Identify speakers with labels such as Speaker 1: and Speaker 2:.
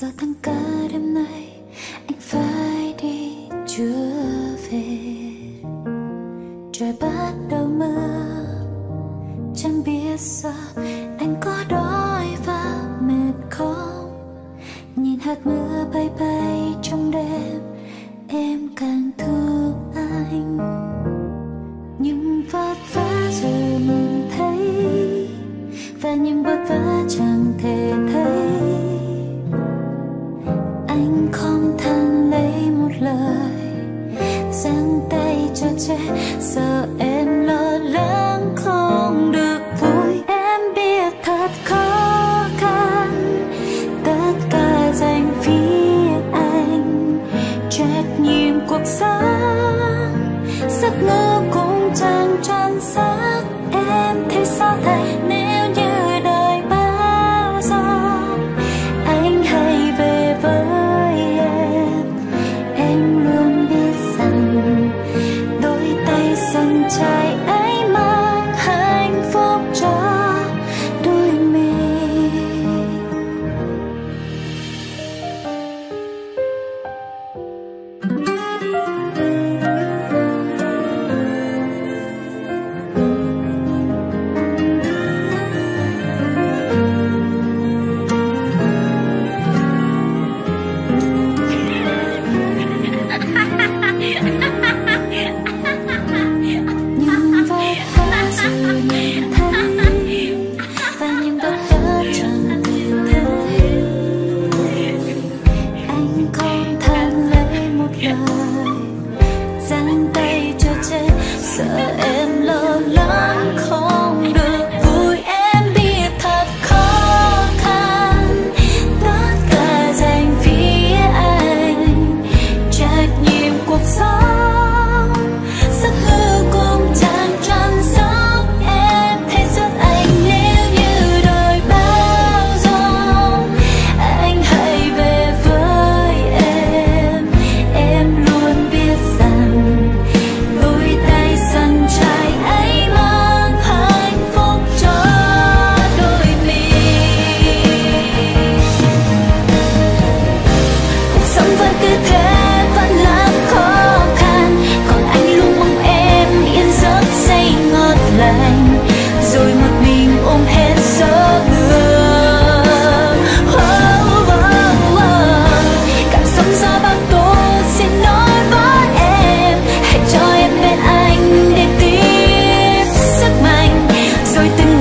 Speaker 1: tăng cả đêm nay, anh phải đi chưa về. Trời bắt đầu mưa chẳng biết sao anh có đói và mệt không? Nhìn hạt mưa bay bay trong đêm, em càng thương anh. Nhưng vất vả rồi mình thấy, và những vất vả chẳng thể thấy. chê giờ em lo lắng không được vui. Em biết thật khó khăn. Tất cả dành phía anh. Trách nhiệm cuộc sống. Giấc mơ của sợ em tôi tin